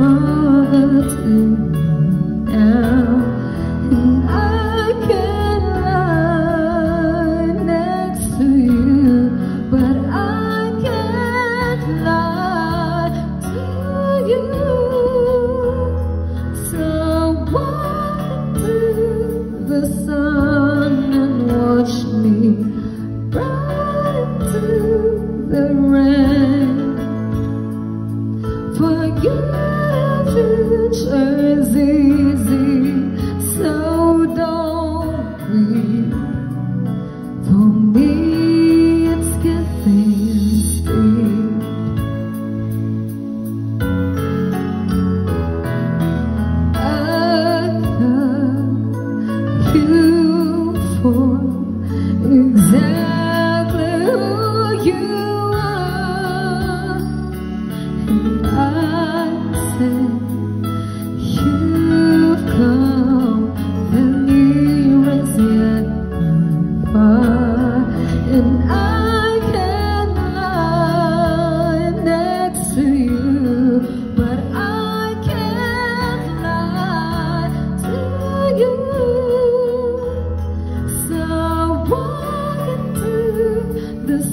heart and now. And I can lie next to you but I can't lie to you. So walk to the sun and watch me bright to the rain. You jersey.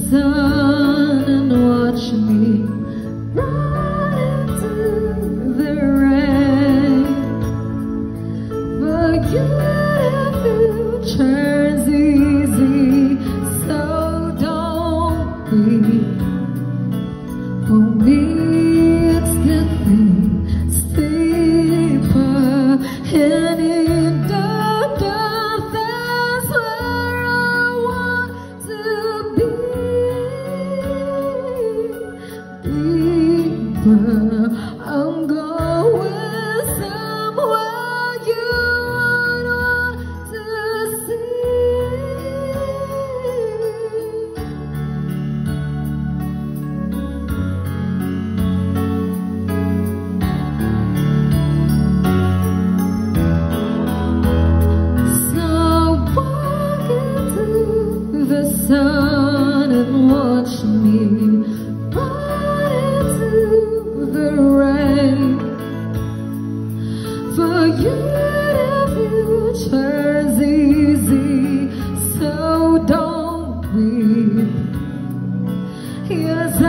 the turn and watch me part into the rain. For you the future's easy, so don't weep Yes,